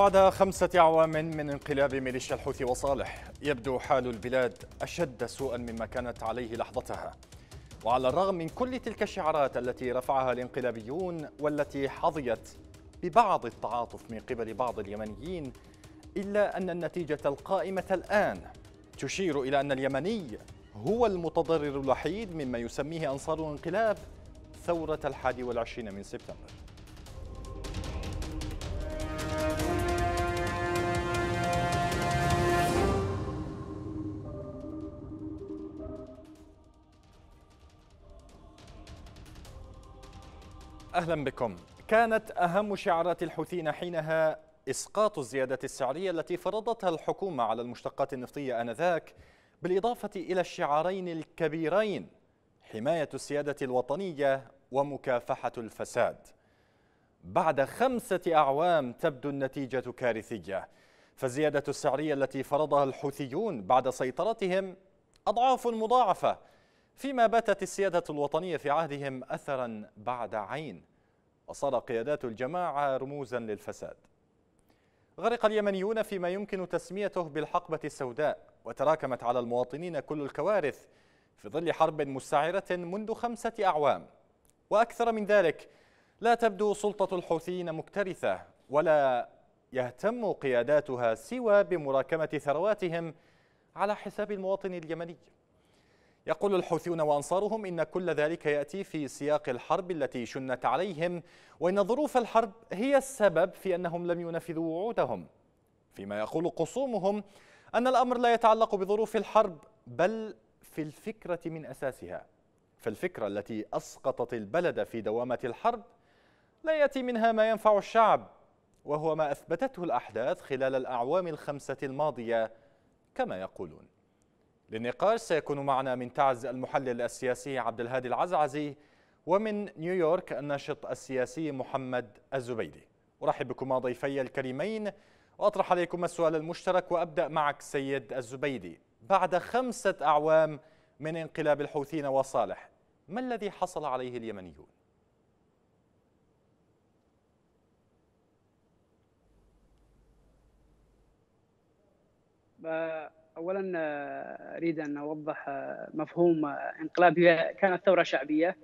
بعد خمسة أعوام من انقلاب ميليشيا الحوثي وصالح يبدو حال البلاد أشد سوءا مما كانت عليه لحظتها. وعلى الرغم من كل تلك الشعارات التي رفعها الانقلابيون والتي حظيت ببعض التعاطف من قبل بعض اليمنيين إلا أن النتيجة القائمة الآن تشير إلى أن اليمني هو المتضرر الوحيد مما يسميه أنصار الانقلاب ثورة الحادي والعشرين من سبتمبر. أهلا بكم. كانت أهم شعارات الحوثيين حينها إسقاط الزيادة السعرية التي فرضتها الحكومة على المشتقات النفطية آنذاك بالإضافة إلى الشعارين الكبيرين حماية السيادة الوطنية ومكافحة الفساد. بعد خمسة أعوام تبدو النتيجة كارثية فالزيادة السعرية التي فرضها الحوثيون بعد سيطرتهم أضعاف مضاعفة فيما باتت السيادة الوطنية في عهدهم أثرا بعد عين. وصار قيادات الجماعة رموزا للفساد. غرق اليمنيون فيما يمكن تسميته بالحقبة السوداء وتراكمت على المواطنين كل الكوارث في ظل حرب مستعرة منذ خمسة أعوام. وأكثر من ذلك لا تبدو سلطة الحوثيين مكترثة ولا يهتم قياداتها سوى بمراكمة ثرواتهم على حساب المواطن اليمني. يقول الحوثيون وأنصارهم إن كل ذلك يأتي في سياق الحرب التي شنت عليهم وإن ظروف الحرب هي السبب في أنهم لم ينفذوا وعودهم. فيما يقول قصومهم أن الأمر لا يتعلق بظروف الحرب بل في الفكرة من أساسها. فالفكرة التي أسقطت البلد في دوامة الحرب لا يأتي منها ما ينفع الشعب وهو ما أثبتته الأحداث خلال الأعوام الخمسة الماضية كما يقولون. للنقاش. سيكون معنا من تعز المحلل السياسي عبد الهادي العزعزي ومن نيويورك الناشط السياسي محمد الزبيدي. أرحب بكما ضيفي الكريمين. وأطرح عليكم السؤال المشترك وأبدأ معك سيد الزبيدي. بعد خمسة أعوام من انقلاب الحوثيين وصالح ما الذي حصل عليه اليمنيون؟ اولا أريد أن أوضح مفهوم انقلاب هي كانت ثورة شعبية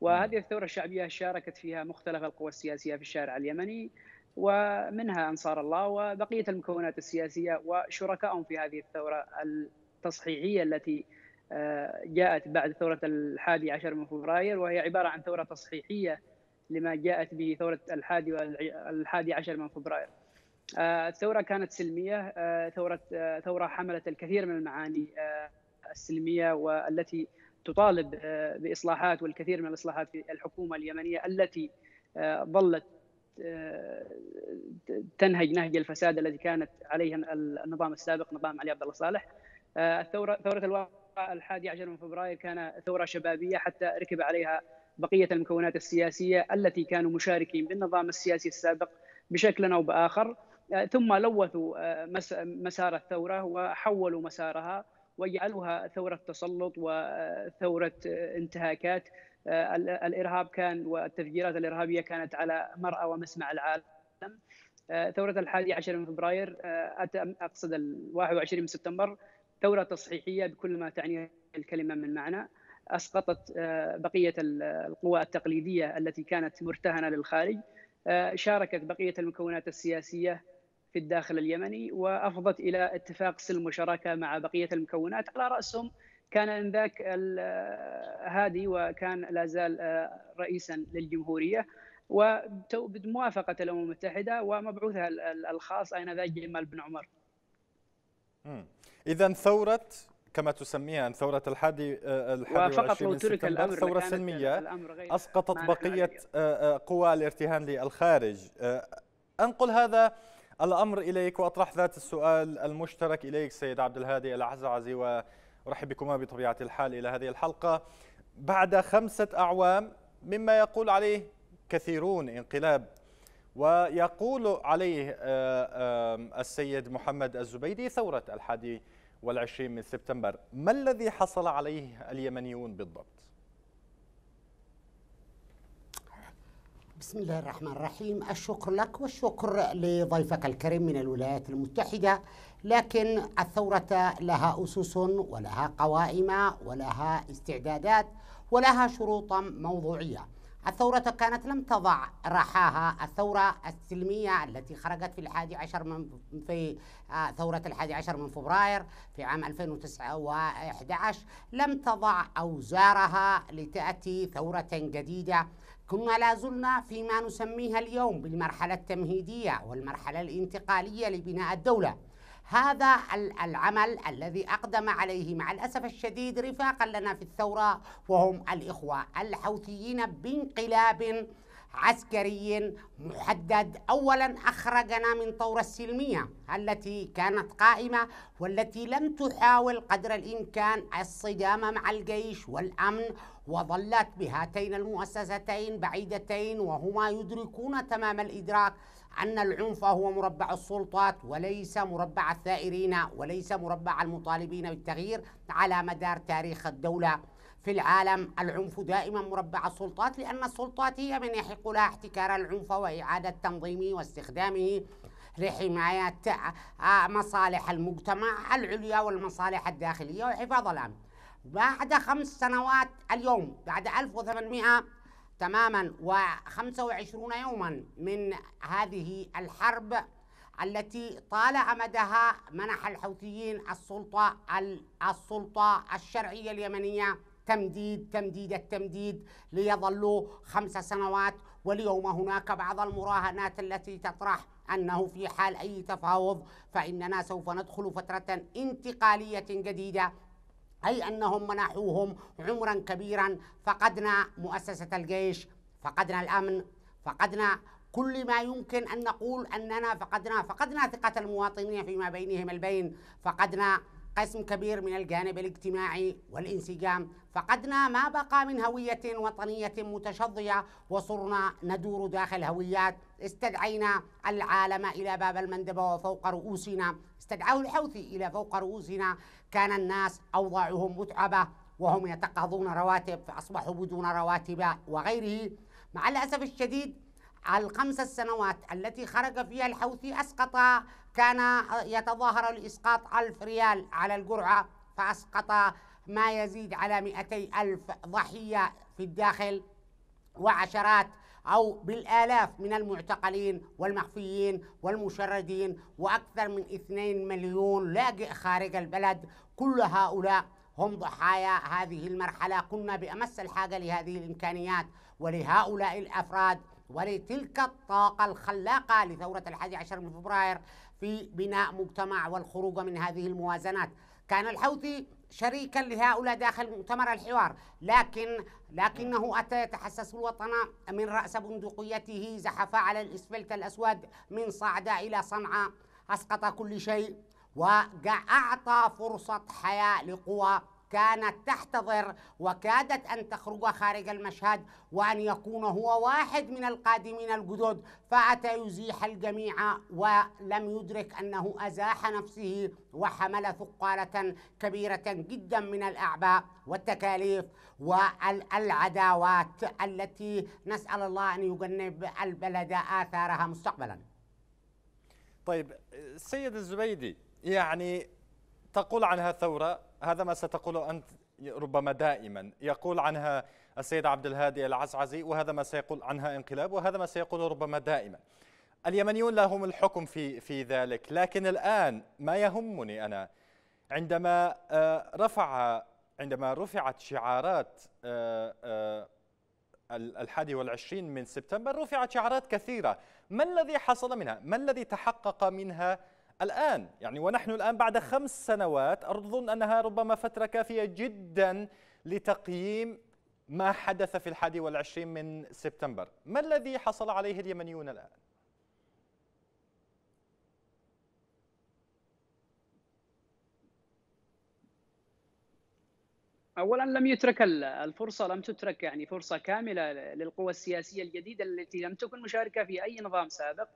وهذه الثورة الشعبية شاركت فيها مختلف القوى السياسية في الشارع اليمني ومنها أنصار الله وبقية المكونات السياسية وشركائهم في هذه الثورة التصحيحية التي جاءت بعد ثورة الحادي عشر من فبراير وهي عبارة عن ثورة تصحيحية لما جاءت به ثورة الحادي الحادي عشر من فبراير. الثورة كانت سلمية. ثورة ثورة حملت الكثير من المعاني السلمية والتي تطالب بإصلاحات والكثير من الإصلاحات في الحكومة اليمنية التي ظلت تنهج نهج الفساد الذي كانت عليه النظام السابق نظام علي عبد الله صالح. الثورة ثورة الواقع الحادي عشر من فبراير كان ثورة شبابية حتى ركب عليها بقية المكونات السياسية التي كانوا مشاركين بالنظام السياسي السابق بشكل أو بآخر. ثم لوثوا مسار الثورة وحولوا مسارها وجعلوها ثورة تسلط وثوره انتهاكات. الإرهاب كان والتفجيرات الإرهابية كانت على مرأى ومسمع العالم. ثورة الحادي عشر من فبراير أقصد ال 21 من سبتمبر ثورة تصحيحية بكل ما تعنيه الكلمة من معنى أسقطت بقية القوى التقليدية التي كانت مرتهنة للخارج. شاركت بقية المكونات السياسية في الداخل اليمني وأفضت إلى اتفاق سلم وشراكة مع بقية المكونات. على رأسهم كان إنذاك هادي وكان لا زال رئيسا للجمهورية. وبموافقه الأمم المتحدة ومبعوثها الخاص آنذاك جمال بن عمر. اذا ثورة كما تسميها ثورة الحادي الحادي وفقط لو ترك الأمر ثورة سلمية أسقطت بقية قوى الارتهان للخارج. أنقل هذا الأمر إليك وأطرح ذات السؤال المشترك إليك سيد عبد الهادي العزعزي وأرحب بكما بطبيعة الحال إلى هذه الحلقة بعد خمسة أعوام مما يقول عليه كثيرون انقلاب ويقول عليه السيد محمد الزبيدي ثورة الحادي والعشرين من سبتمبر ما الذي حصل عليه اليمنيون بالضبط؟ بسم الله الرحمن الرحيم. الشكر لك والشكر لضيفك الكريم من الولايات المتحدة. لكن الثورة لها أسس ولها قوائم ولها استعدادات ولها شروط موضوعية. الثورة كانت لم تضع رحاها الثورة السلمية التي خرجت في الحادي عشر من في آه، ثورة الحادي عشر من فبراير في عام 2011 لم تضع أوزارها لتأتي ثورة جديدة كنا لا زلنا فيما نسميها اليوم بالمرحلة التمهيدية والمرحلة الانتقالية لبناء الدولة. هذا العمل الذي أقدم عليه مع الأسف الشديد رفاقا لنا في الثورة وهم الإخوة الحوثيين بانقلاب عسكري محدد اولا أخرجنا من طور السلمية التي كانت قائمة والتي لم تحاول قدر الإمكان الصدام مع الجيش والأمن وظلت بهاتين المؤسستين بعيدتين وهما يدركون تمام الإدراك أن العنف هو مربع السلطات وليس مربع الثائرين وليس مربع المطالبين بالتغيير على مدار تاريخ الدولة. في العالم العنف دائما مربع السلطات لأن السلطات هي من يحق لها احتكار العنف وإعادة تنظيمه واستخدامه لحماية مصالح المجتمع العليا والمصالح الداخلية وحفاظ الأمن بعد خمس سنوات اليوم بعد 1800 تماما و25 يوما من هذه الحرب التي طال أمدها منح الحوثيين السلطة السلطة الشرعية اليمنية تمديد تمديد التمديد ليظلوا خمس سنوات واليوم هناك بعض المراهنات التي تطرح أنه في حال أي تفاوض فإننا سوف ندخل فترة انتقالية جديدة أي أنهم منحوهم عمرا كبيرا. فقدنا مؤسسة الجيش فقدنا الأمن فقدنا كل ما يمكن أن نقول أننا فقدنا فقدنا ثقة المواطنين فيما بينهم البين فقدنا قسم كبير من الجانب الاجتماعي والانسجام. فقدنا ما بقى من هوية وطنية متشظية وصرنا ندور داخل هويات. استدعينا العالم إلى باب المندبة وفوق رؤوسنا. استدعاه الحوثي إلى فوق رؤوسنا. كان الناس أوضاعهم متعبة وهم يتقاضون رواتب فأصبحوا بدون رواتب وغيره. مع الأسف الشديد الخمس السنوات التي خرج فيها الحوثي أسقط كان يتظاهر لإسقاط ألف ريال على القرعة فأسقط ما يزيد على مئتي ألف ضحية في الداخل وعشرات أو بالآلاف من المعتقلين والمخفيين والمشردين وأكثر من اثنين مليون لاجئ خارج البلد. كل هؤلاء هم ضحايا هذه المرحلة. كنا بأمس الحاجة لهذه الإمكانيات ولهؤلاء الأفراد ولتلك الطاقة الخلاقة لثورة الحادي عشر من فبراير في بناء مجتمع والخروج من هذه الموازنات. كان الحوثي شريكا لهؤلاء داخل مؤتمر الحوار لكن لكنه أتى يتحسس الوطن من رأس بندقيته زحف على الإسفلت الأسود من صعدة إلى صنعاء أسقط كل شيء وأعطى فرصة حياة لقوى كانت تحتضر وكادت أن تخرج خارج المشهد وأن يكون هو واحد من القادمين الجدد فأتى يزيح الجميع ولم يدرك أنه أزاح نفسه وحمل ثقالة كبيرة جدا من الأعباء والتكاليف والعداوات التي نسأل الله أن يجنب البلد آثارها مستقبلا. طيب سيد الزبيدي يعني تقول عنها ثورة هذا ما ستقول أنت ربما دائما. يقول عنها السيد عبد الهادي العزعزي وهذا ما سيقول عنها انقلاب وهذا ما سيقول ربما دائما. اليمنيون لهم الحكم في في ذلك لكن الآن ما يهمني أنا. عندما آه، رفع عندما رفعت شعارات آه، آه، الحادي والعشرين من سبتمبر رفعت شعارات كثيرة. ما الذي حصل منها؟ ما الذي تحقق منها الآن يعني ونحن الآن بعد خمس سنوات أظن أنها ربما فترة كافية جدا لتقييم ما حدث في الحادي والعشرين من سبتمبر ما الذي حصل عليه اليمنيون الآن؟ اولا لم يترك الفرصة لم تترك يعني فرصة كاملة للقوى السياسية الجديدة التي لم تكن مشاركة في أي نظام سابق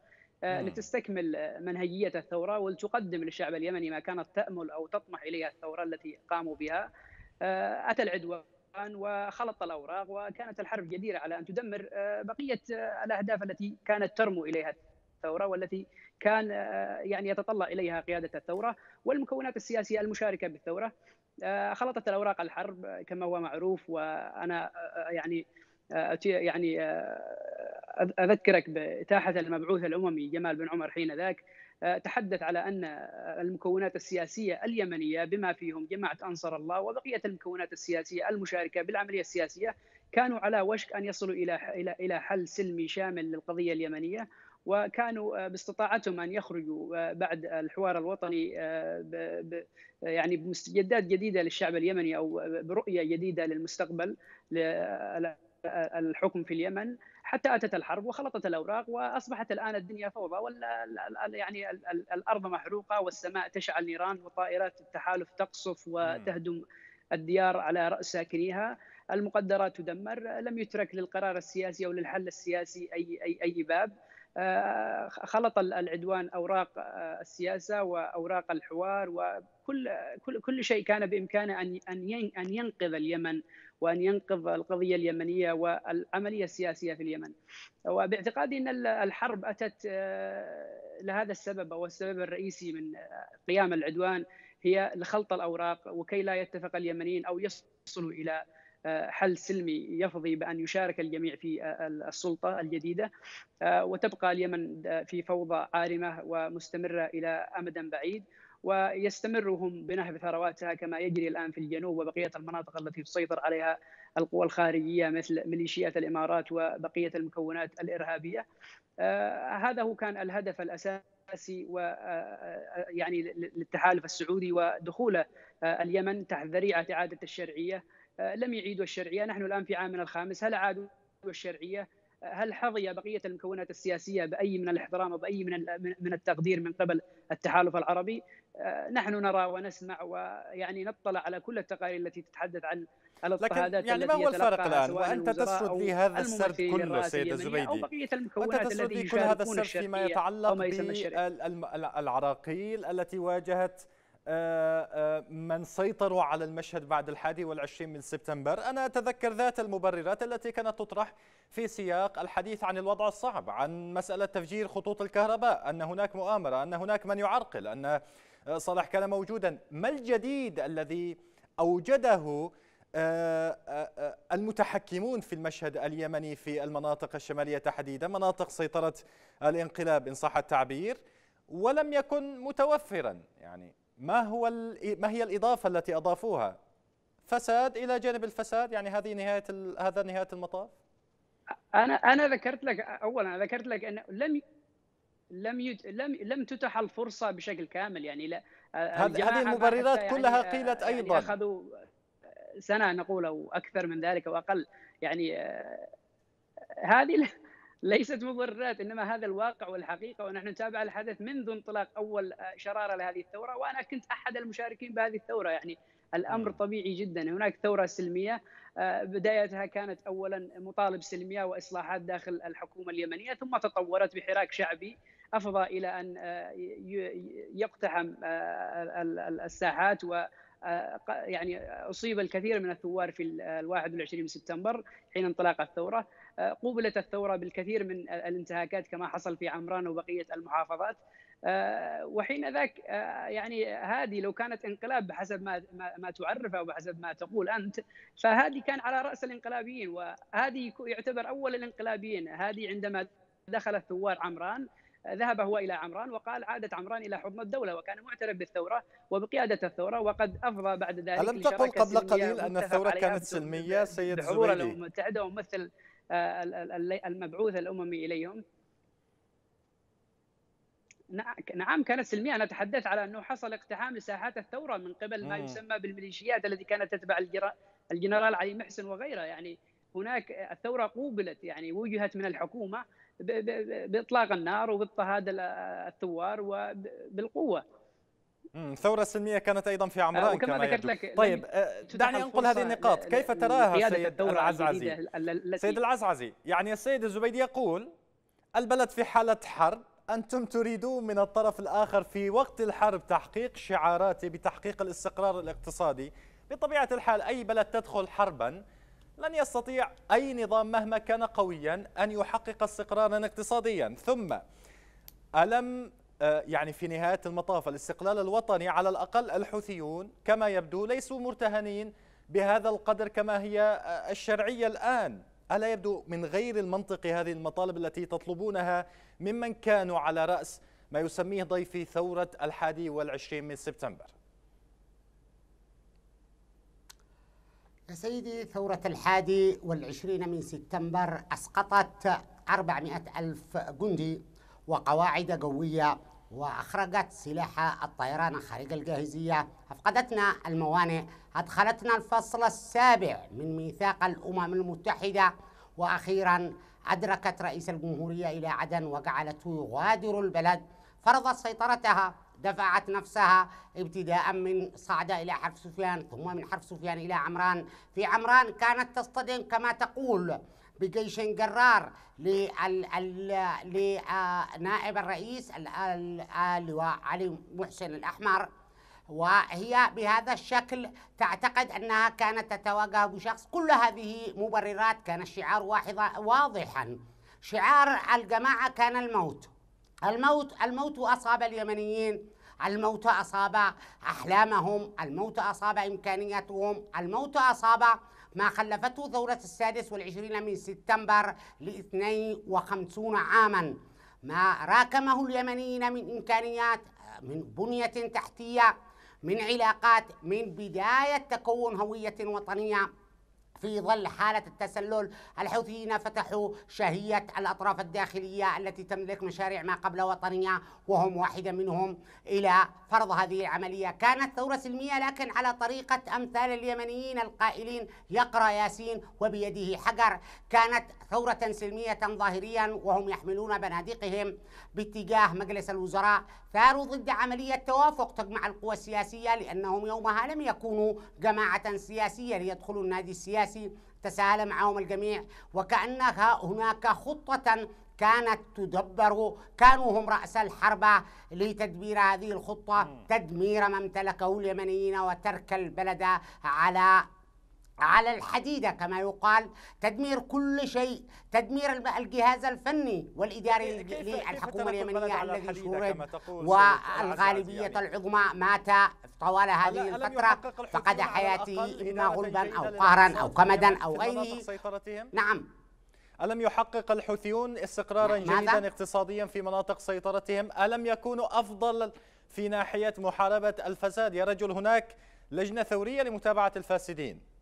لتستكمل منهجية الثورة ولتقدم للشعب اليمني ما كانت تأمل أو تطمح إليها الثورة التي قاموا بها. آه، أتى العدوى وخلط الأوراق وكانت الحرب جديرة على أن تدمر بقية الأهداف التي كانت ترمو إليها الثورة والتي كان يعني يتطلع إليها قيادة الثورة والمكونات السياسية المشاركة بالثورة. خلطت الأوراق الحرب كما هو معروف وأنا يعني يعني أذكرك بإتاحة المبعوث الأممي جمال بن عمر حين ذاك تحدث على أن المكونات السياسية اليمنية بما فيهم جماعة أنصار الله وبقية المكونات السياسية المشاركة بالعملية السياسية كانوا على وشك أن يصلوا إلى إلى إلى حل سلمي شامل للقضية اليمنية وكانوا باستطاعتهم أن يخرجوا بعد الحوار الوطني يعني بمستجدات جديدة للشعب اليمني أو برؤية جديدة للمستقبل الحكم في اليمن. حتى أتت الحرب وخلطت الأوراق وأصبحت الآن الدنيا فوضى ولا يعني الأرض محروقة والسماء تشعل نيران وطائرات التحالف تقصف وتهدم الديار على رأس ساكنيها. المقدرات تدمر لم يترك للقرار السياسي أو للحل السياسي أي أي أي باب. خلط العدوان أوراق السياسة وأوراق الحوار وكل كل كل شيء كان بإمكانه أن أن أن ينقذ اليمن وأن ينقذ القضية اليمنية والعملية السياسية في اليمن. وباعتقادي إن الحرب أتت لهذا السبب أو السبب الرئيسي من قيام العدوان هي لخلط الأوراق وكي لا يتفق اليمنيين أو يصلوا إلى حل سلمي يفضي بأن يشارك الجميع في السلطة الجديدة وتبقى اليمن في فوضى عارمة ومستمرة إلى أمد بعيد ويستمروا هم بنهب ثرواتها كما يجري الآن في الجنوب وبقية المناطق التي تسيطر عليها القوى الخارجية مثل ميليشيات الإمارات وبقية المكونات الإرهابية. هذا هو كان الهدف الأساسي و يعني للتحالف السعودي ودخول اليمن تحت ذريعة إعادة الشرعية لم يعيدوا الشرعية، نحن الآن في عامنا الخامس، هل عادوا الشرعية؟ هل حظي بقية المكونات السياسية بأي من الاحترام وبأي من من التقدير من قبل التحالف العربي؟ نحن نرى ونسمع ويعني نطلع على كل التقارير التي تتحدث عن الاضطهادات يعني ما هو الفرق الآن؟ وأنت تسرد لي هذا السرد كله سيد الزبيدي أو بقية المكونات وانت تسرد لي كل هذا السرد فيما يتعلق بالعراقيل التي واجهت من سيطروا على المشهد بعد الحادي والعشرين من سبتمبر. أنا أتذكر ذات المبررات التي كانت تطرح في سياق الحديث عن الوضع الصعب عن مسألة تفجير خطوط الكهرباء أن هناك مؤامرة أن هناك من يعرقل أن صالح كان موجودا. ما الجديد الذي أوجده المتحكمون في المشهد اليمني في المناطق الشمالية تحديدا مناطق سيطرة الانقلاب إن صح التعبير ولم يكن متوفرا. يعني ما هو ما هي الإضافة التي أضافوها؟ فساد إلى جانب الفساد؟ يعني هذه نهاية هذا نهاية المطاف؟ أنا أنا ذكرت لك أولا ذكرت لك أن لم لم يت... لم لم تتح الفرصة بشكل كامل يعني لا هذه المبررات يعني كلها قيلت يعني أيضا. أخذوا سنة نقول أو أكثر من ذلك أو أقل يعني هذه ليست مبررات إنما هذا الواقع والحقيقة ونحن نتابع الحدث منذ انطلاق أول شرارة لهذه الثورة وأنا كنت أحد المشاركين بهذه الثورة يعني الأمر طبيعي جدا. هناك ثورة سلمية بدايتها كانت اولا مطالب سلمية وإصلاحات داخل الحكومة اليمنية ثم تطورت بحراك شعبي أفضى إلى أن يقتحم الساحات و يعني أصيب الكثير من الثوار في ال 21 من سبتمبر حين انطلاق الثورة. قوبلت الثورة بالكثير من الانتهاكات كما حصل في عمران وبقية المحافظات. وحين ذاك يعني هذه لو كانت انقلاب بحسب ما ما تعرف أو بحسب ما تقول أنت فهذه كان على رأس الانقلابيين. وهذه يعتبر أول الانقلابيين. هذه عندما دخل الثوار عمران ذهب هو إلى عمران وقال عادت عمران إلى حضن الدولة وكان معترف بالثورة وبقيادة الثورة وقد أفضى بعد ذلك ألم تقل قبل قليل أن الثورة كانت سلمية سيد بحضور الامم المتحده وممثل المبعوث الأممي إليهم. نعم كانت سلمية. أنا أتحدث على أنه حصل اقتحام لساحات الثورة من قبل ما يسمى بالميليشيات التي كانت تتبع الجنرال علي محسن وغيره يعني هناك الثورة قوبلت يعني وجهت من الحكومة بإطلاق النار وباضطهاد الثوار وبالقوة. الثورة السلمية كانت أيضا في عمران كما ذكرت لك طيب دعني أنقل هذه النقاط. كيف تراها سيد العزعزي سيد العزعزي يعني السيد الزبيدي يقول البلد في حالة حرب أنتم تريدون من الطرف الآخر في وقت الحرب تحقيق شعارات بتحقيق الاستقرار الاقتصادي. بطبيعة الحال أي بلد تدخل حربا لن يستطيع أي نظام مهما كان قويا أن يحقق استقرارا اقتصاديا. ثم ألم آه، يعني في نهاية المطاف الاستقلال الوطني على الأقل الحوثيون كما يبدو ليسوا مرتهنين بهذا القدر كما هي آه، الشرعية الآن. ألا يبدو من غير المنطق هذه المطالب التي تطلبونها ممن كانوا على رأس ما يسميه ضيفي ثورة الحادي والعشرين من سبتمبر. يا سيدي ثورة الحادي والعشرين من سبتمبر أسقطت أربعمائة ألف جندي وقواعد قوية وأخرجت سلاح الطيران خارج الجاهزية. أفقدتنا الموانئ أدخلتنا الفصل السابع من ميثاق الأمم المتحدة. وأخيرا أدركت رئيس الجمهورية إلى عدن وجعلته يغادر البلد. فرضت سيطرتها دفعت نفسها ابتداء من صعدة إلى حرف سفيان ثم من حرف سفيان إلى عمران. في عمران كانت تصطدم كما تقول بجيش جرار لنائب الرئيس اللواء علي محسن الأحمر. وهي بهذا الشكل تعتقد أنها كانت تتواجه بشخص كل هذه مبررات كان الشعار واضحا. شعار الجماعة كان الموت. الموت الموت أصاب اليمنيين الموت أصاب أحلامهم الموت أصاب إمكانياتهم الموت أصاب ما خلفته ثورة السادس والعشرين من سبتمبر لاثنين وخمسون عاما. ما راكمه اليمنيين من إمكانيات من بنية تحتية من علاقات من بداية تكون هوية وطنية. في ظل حالة التسلل الحوثيين فتحوا شهية الأطراف الداخلية التي تملك مشاريع ما قبل وطنية وهم واحدة منهم. إلى فرض هذه العملية كانت ثورة سلمية لكن على طريقة أمثال اليمنيين القائلين يقرأ ياسين وبيده حجر. كانت ثورة سلمية ظاهريا وهم يحملون بنادقهم باتجاه مجلس الوزراء. ثاروا ضد عملية توافق تجمع القوى السياسية لأنهم يومها لم يكونوا جماعة سياسية ليدخلوا النادي السياسي. تساهل معهم الجميع. وكأنها هناك خطة كانت تدبر كانوا هم رأس الحرب لتدبير هذه الخطة. تدمير ما امتلكه اليمنيين وترك البلد على على الحديدة كما يقال تدمير كل شيء تدمير الجهاز الفني والإداري للحكومة اليمنية الذي شورد والغالبية يعني. العظمى مات طوال هذه الفترة فقد حياته إما غلبا أو قهرا أو كمدا أو غيره نعم. ألم يحقق الحوثيون استقرارا جيدا اقتصاديا في مناطق سيطرتهم؟ ألم يكونوا أفضل في ناحية محاربة الفساد؟ يا رجل هناك لجنة ثورية لمتابعة الفاسدين.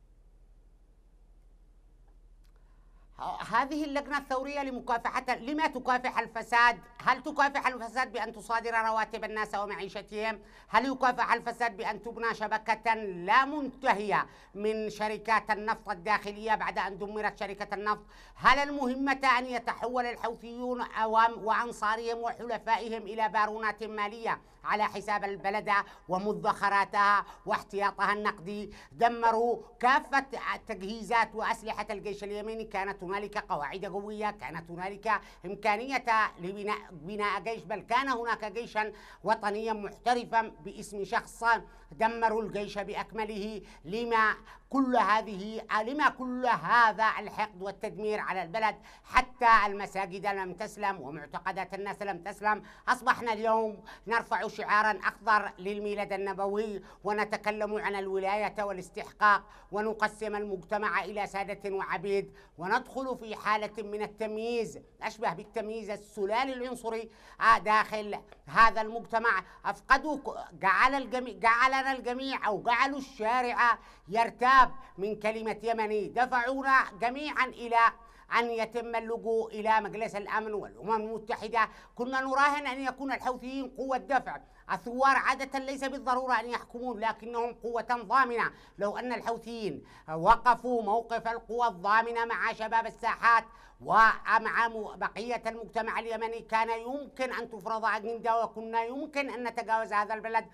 هذه اللجنة الثورية لمكافحة لما تكافح الفساد؟ هل تكافح الفساد بأن تصادر رواتب الناس ومعيشتهم؟ هل يكافح الفساد بأن تبنى شبكة لا منتهية من شركات النفط الداخلية بعد أن دمرت شركة النفط؟ هل المهمة أن يتحول الحوثيون وأنصارهم وحلفائهم إلى بارونات مالية على حساب البلد ومدخراتها واحتياطها النقدي؟ دمروا كافة تجهيزات وأسلحة الجيش اليمني كانت هنالك قواعد قوية كانت هنالك إمكانية لبناء بناء جيش بل كان هناك جيشا وطنيا محترفا باسم شخص دمروا الجيش بأكمله. لما كل هذه لما كل هذا الحقد والتدمير على البلد حتى المساجد لم تسلم ومعتقدات الناس لم تسلم أصبحنا اليوم نرفع شعارا أخضر للميلاد النبوي ونتكلم عن الولاية والاستحقاق ونقسم المجتمع إلى سادة وعبيد وندخل في حالة من التمييز أشبه بالتمييز السلالي العنصري داخل هذا المجتمع. أفقدوا جعل الجميع جعلنا الجميع أو جعلوا الشارع يرتاب من كلمة يمني. دفعونا جميعا إلى أن يتم اللجوء إلى مجلس الأمن والأمم المتحدة. كنا نراهن أن يكون الحوثيين قوة دفع. الثوار عادة ليس بالضرورة أن يحكمون لكنهم قوة ضامنة. لو أن الحوثيين وقفوا موقف القوى الضامنة مع شباب الساحات ومع بقية المجتمع اليمني كان يمكن أن تفرض أجندة وكنا يمكن أن نتجاوز هذا البلد.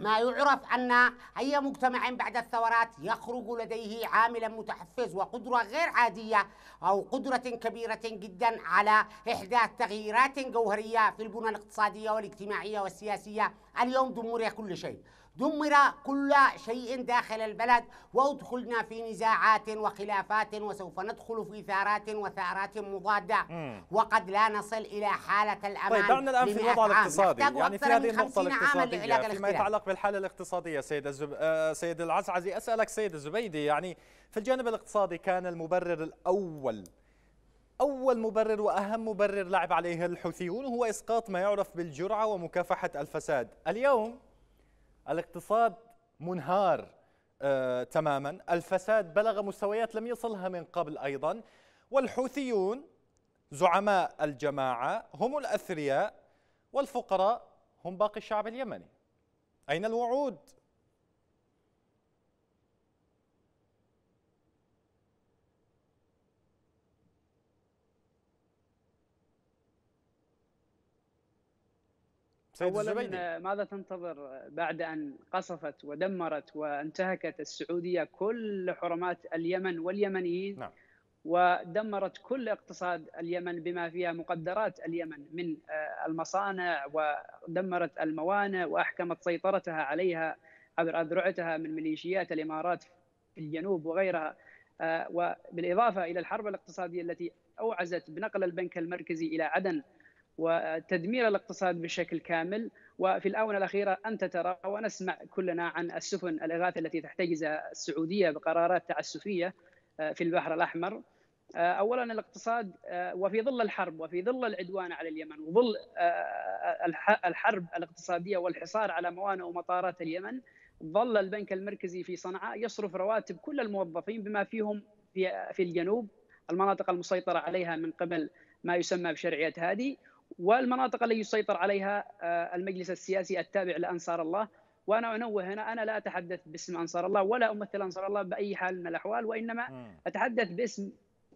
ما يعرف أن أي مجتمع بعد الثورات يخرج لديه عاملا متحفز وقدرة غير عادية أو قدرة كبيرة جدا على إحداث تغييرات جوهرية في البنى الاقتصادية والاجتماعية والسياسية. اليوم دمر كل شيء. دمر كل شيء داخل البلد وادخلنا في نزاعات وخلافات وسوف ندخل في ثارات وثارات مضادة. وقد لا نصل إلى حالة الأمان طيب دعنا الآن في الوضع الاقتصادي. يعني في هذه النقطة الاقتصادية فيما يتعلق بالحالة الاقتصادية سيد الزب... آه سيد العزعزي أسألك سيد الزبيدي يعني في الجانب الاقتصادي كان المبرر الأول أول مبرر وأهم مبرر لعب عليه الحوثيون هو إسقاط ما يعرف بالجرعة ومكافحة الفساد. اليوم الاقتصاد منهار آه تماما. الفساد بلغ مستويات لم يصلها من قبل أيضا. والحوثيون زعماء الجماعة هم الأثرياء والفقراء هم باقي الشعب اليمني. أين الوعود؟ أولا ماذا تنتظر بعد أن قصفت ودمرت وانتهكت السعودية كل حرمات اليمن واليمنيين؟ نعم. ودمرت كل اقتصاد اليمن بما فيها مقدرات اليمن من آه، المصانع ودمرت الموانئ وأحكمت سيطرتها عليها عبر أذرعتها من ميليشيات الإمارات في الجنوب وغيرها. آه، وبالإضافة إلى الحرب الاقتصادية التي أوعزت بنقل البنك المركزي إلى عدن وتدمير الاقتصاد بشكل كامل. وفي الآونة الأخيرة أنت ترى ونسمع كلنا عن السفن الإغاثة التي تحتجزها السعودية بقرارات تعسفية آه، في البحر الأحمر. آه، اولا الاقتصاد آه، وفي ظل الحرب وفي ظل العدوان على اليمن وظل الحرب الاقتصادية والحصار على موانئ ومطارات اليمن ظل البنك المركزي في صنعاء يصرف رواتب كل الموظفين بما فيهم في في الجنوب المناطق المسيطرة عليها من قبل ما يسمى بشرعية هادي. والمناطق التي يسيطر عليها آه، المجلس السياسي التابع لأنصار الله. وأنا أنوه هنا أنا لا أتحدث باسم أنصار الله ولا أمثل أنصار الله بأي حال من الأحوال وإنما أتحدث باسم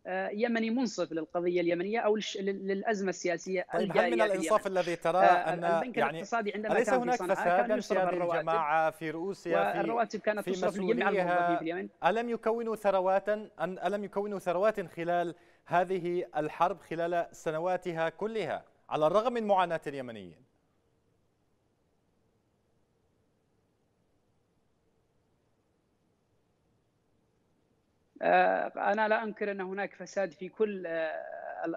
آه، يمني منصف للقضية اليمنية أو للأزمة السياسية طيب هل من الإنصاف الذي ترى آه، أن البنك يعني الاقتصادي عندما كان هناك في فسادا في هذه الجماعه في روسيا في الرواتب كانت تصرف لجميع الموظفين في اليمن. ألم يكونوا ثروات ألم يكونوا ثروات خلال هذه الحرب خلال سنواتها كلها؟ على الرغم من معاناة اليمنيين. آه، أنا لا أنكر أن هناك فساد في كل آه،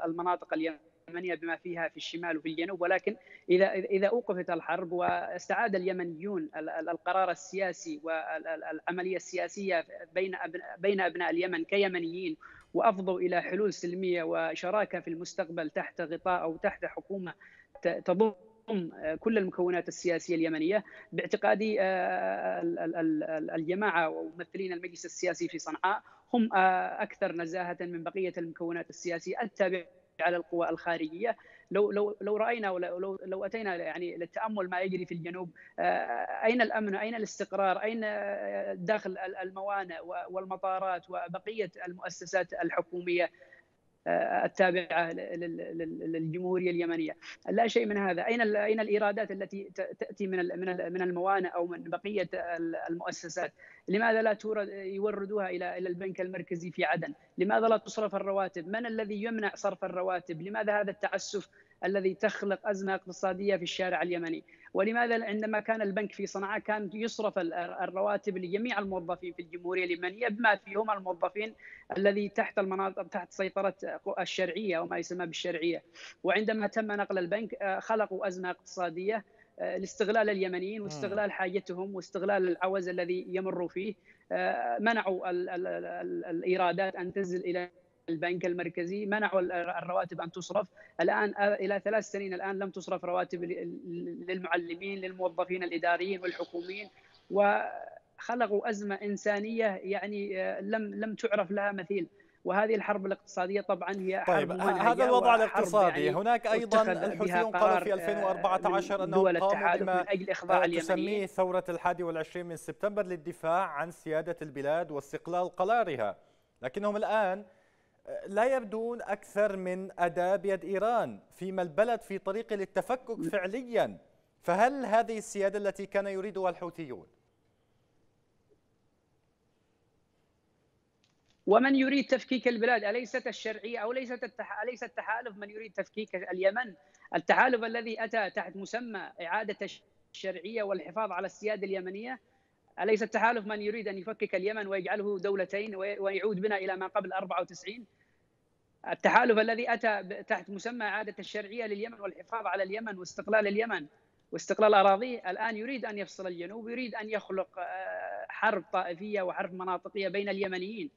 المناطق اليمنية بما فيها في الشمال وفي الجنوب ولكن إذا إذا أوقفت الحرب واستعاد اليمنيون القرار السياسي والعملية السياسية بين بين أبناء اليمن كيمنيين وأفضوا إلى حلول سلمية وشراكة في المستقبل تحت غطاء أو تحت حكومة تضم كل المكونات السياسية اليمنية باعتقادي آه، الجماعة وممثلين المجلس السياسي في صنعاء هم آه، أكثر نزاهة من بقية المكونات السياسية التابعة على القوى الخارجية. لو لو لو رأينا ولو لو أتينا يعني للتأمل ما يجري في الجنوب آه، أين الأمن؟ أين الاستقرار؟ أين آه، داخل الموانئ والمطارات وبقية المؤسسات الحكومية؟ التابعة للجمهورية اليمنية. لا شيء من هذا. أين أين الإيرادات التي تأتي من من الموانئ أو من بقية المؤسسات؟ لماذا لا يوردوها إلى إلى البنك المركزي في عدن؟ لماذا لا تصرف الرواتب؟ من الذي يمنع صرف الرواتب؟ لماذا هذا التعسف الذي تخلق أزمة اقتصادية في الشارع اليمني؟ ولماذا عندما كان البنك في صنعاء كان يصرف الرواتب لجميع الموظفين في الجمهورية اليمنية بما فيهم الموظفين الذي تحت المناطق تحت سيطرة الشرعية وما يسمى بالشرعية. وعندما تم نقل البنك آه، خلقوا أزمة اقتصادية آه، لاستغلال اليمنيين واستغلال حاجتهم واستغلال العوز الذي يمروا فيه آه، منعوا الإيرادات أن تنزل إلى البنك المركزي منعوا الرواتب أن تصرف. الآن إلى ثلاث سنين الآن لم تصرف رواتب للمعلمين للموظفين الإداريين والحكوميين وخلقوا أزمة إنسانية يعني آه، لم لم تعرف لها مثيل. وهذه الحرب الاقتصادية طبعا هي طيب هذا الوضع الاقتصادي. يعني هناك أيضا الحوثيون قالوا في 2014 انهم قاموا بما إخضاع تسميه ثورة الحادي والعشرين من سبتمبر للدفاع عن سيادة البلاد واستقلال قرارها. لكنهم الآن لا يبدون أكثر من أداة بيد إيران فيما البلد في طريق للتفكك فعليا. فهل هذه السيادة التي كان يريدها الحوثيون؟ ومن يريد تفكيك البلاد أليست الشرعية أو ليست التح... أليس التحالف؟ من يريد تفكيك اليمن. التحالف الذي أتى تحت مسمى إعادة الشرعية والحفاظ على السيادة اليمنية أليس التحالف من يريد أن يفكك اليمن ويجعله دولتين ويعود بنا إلى ما قبل 94 التحالف الذي أتى تحت مسمى إعادة الشرعية لليمن والحفاظ على اليمن واستقلال اليمن واستقلال أراضيه الآن يريد أن يفصل الجنوب يريد أن يخلق آه، حرب طائفية وحرب مناطقية بين اليمنيين.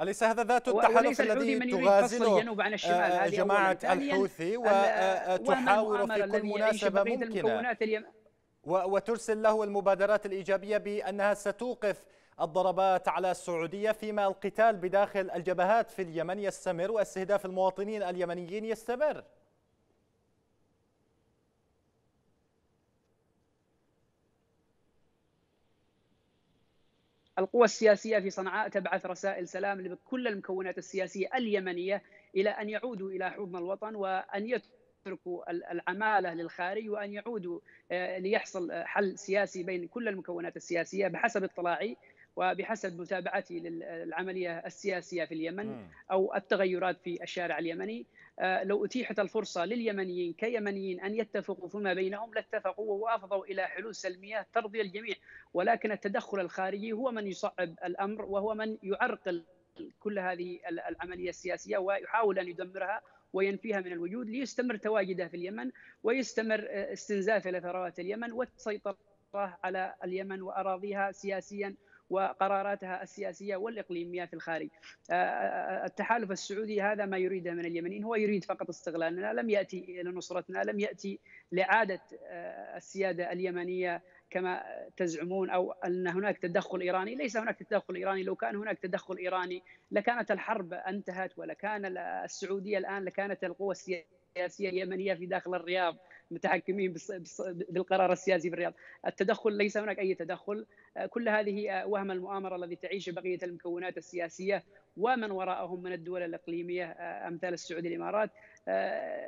أليس هذا ذات التحالف الذي تغازله الجنوب عن الشمال آه، جماعة الحوثي؟ وتحاور في كل مناسبة ممكنة. وترسل له المبادرات الإيجابية بأنها ستوقف الضربات على السعودية فيما القتال بداخل الجبهات في اليمن يستمر واستهداف المواطنين اليمنيين يستمر. القوى السياسية في صنعاء تبعث رسائل سلام لكل المكونات السياسية اليمنية إلى أن يعودوا إلى حضن الوطن وأن يتركوا العمالة للخارج وأن يعودوا آه، ليحصل حل سياسي بين كل المكونات السياسية بحسب اطلاعي وبحسب متابعتي للعملية السياسية في اليمن أو التغيرات في الشارع اليمني. آه، لو أتيحت الفرصة لليمنيين كيمنيين أن يتفقوا فيما بينهم لاتفقوا وافضوا إلى حلول سلمية ترضي الجميع. ولكن التدخل الخارجي هو من يصعب الأمر وهو من يعرقل كل هذه العملية السياسية ويحاول أن يدمرها. وينفيها من الوجود ليستمر تواجده في اليمن ويستمر آه، استنزافه لثروات اليمن والسيطرة على اليمن وأراضيها سياسيا وقراراتها السياسية والإقليمية في الخارج. آه، آه، التحالف السعودي هذا ما يريده من اليمنيين هو يريد فقط استغلالنا لم يأتي لنصرتنا لم يأتي لإعادة السيادة اليمنية كما تزعمون أو أن هناك تدخل إيراني، ليس هناك تدخل إيراني، لو كان هناك تدخل إيراني لكانت الحرب انتهت ولكان السعودية الآن لكانت القوى السياسية اليمنية في داخل الرياض متحكمين بالقرار السياسي في الرياض. التدخل ليس هناك أي تدخل. كل هذه آه، وهم المؤامرة الذي تعيش بقية المكونات السياسية ومن وراءهم من الدول الإقليمية آه، أمثال السعودية الإمارات.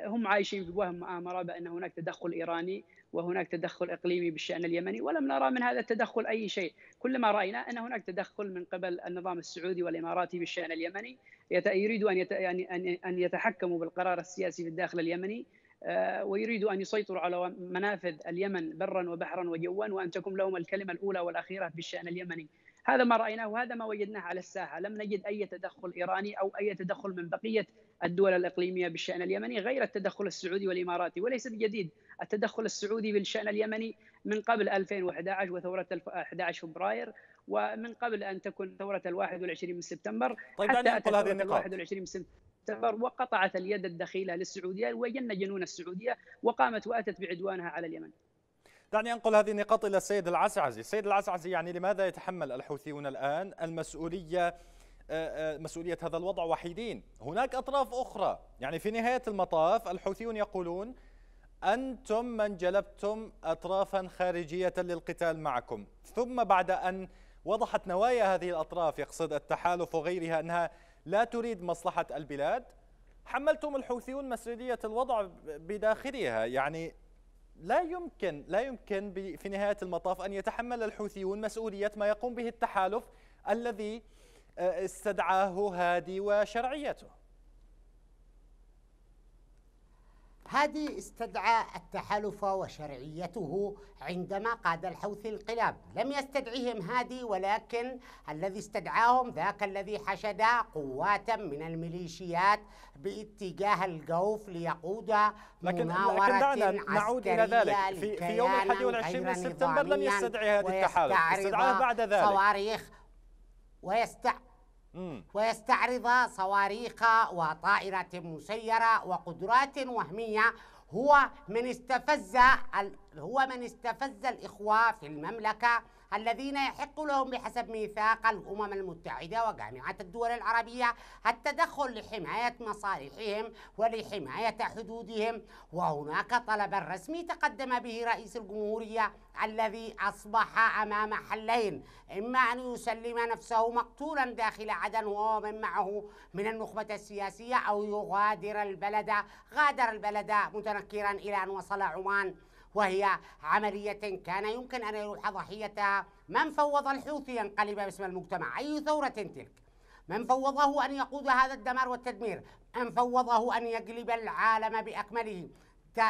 هم عايشين في وهم مؤامرة بأن هناك تدخل إيراني وهناك تدخل إقليمي بالشأن اليمني ولم نرى من هذا التدخل أي شيء، كل ما رأينا أن هناك تدخل من قبل النظام السعودي والإماراتي بالشأن اليمني يريدوا أن يعني أن يتحكموا بالقرار السياسي في الداخل اليمني آه، ويريدوا أن يسيطروا على منافذ اليمن برا وبحرا وجوا وأن تكون لهم الكلمة الأولى والأخيرة بالشان اليمني. هذا ما رأيناه وهذا ما وجدناه على الساحة، لم نجد أي تدخل إيراني أو أي تدخل من بقية الدول الإقليمية بالشأن اليمني غير التدخل السعودي والإماراتي وليس بجديد، التدخل السعودي بالشأن اليمني من قبل 2011 وثورة 11 فبراير ومن قبل أن تكون ثورة ال 21 من سبتمبر طيب حتى اتت ثورة ال 21 من سبتمبر سبتمبر وقطعت اليد الدخيلة للسعودية وجن جنون السعودية وقامت وأتت بعدوانها على اليمن. دعني انقل هذه النقاط إلى السيد العسعزي، السيد العسعزي يعني لماذا يتحمل الحوثيون الآن المسؤولية آه، آه، مسؤولية هذا الوضع وحيدين؟ هناك أطراف أخرى، يعني في نهاية المطاف الحوثيون يقولون أنتم من جلبتم اطرافا خارجية للقتال معكم، ثم بعد أن وضحت نوايا هذه الأطراف يقصد التحالف وغيرها أنها لا تريد مصلحة البلاد حملتم الحوثيون مسؤولية الوضع بداخلها. يعني لا يمكن لا يمكن في نهاية المطاف أن يتحمل الحوثيون مسؤولية ما يقوم به التحالف الذي استدعاه هادي وشرعيته. هذه استدعى التحالف وشرعيته عندما قاد الحوثي الانقلاب لم يستدعيهم هادي ولكن الذي استدعاهم ذاك الذي حشد قوات من الميليشيات باتجاه الجوف ليقود لكن مناورة لكن دعنا نعود إلى ذلك. في, في يوم الحادي والعشرين من سبتمبر لم يستدعي هذه التحالف. استدعاه بعد ذلك. صواريخ ويستع ويستعرض صواريخ وطائرات مسيرة وقدرات وهمية. هو من استفز هو من استفز الإخوة في المملكة. الذين يحق لهم بحسب ميثاق الأمم المتحدة وجامعة الدول العربية التدخل لحماية مصالحهم ولحماية حدودهم. وهناك طلب رسمي تقدم به رئيس الجمهورية الذي أصبح أمام حلين إما أن يسلم نفسه مقتولا داخل عدن وهو من معه من النخبة السياسية أو يغادر البلد غادر البلد متنكرا إلى أن وصل عمان. وهي عملية كان يمكن أن يروح ضحيتها من فوض الحوثي ينقلب باسم المجتمع. أي ثورة تلك؟ من فوضه أن يقود هذا الدمار والتدمير. من فوضه أن يقلب العالم بأكمله.